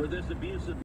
for this abusive.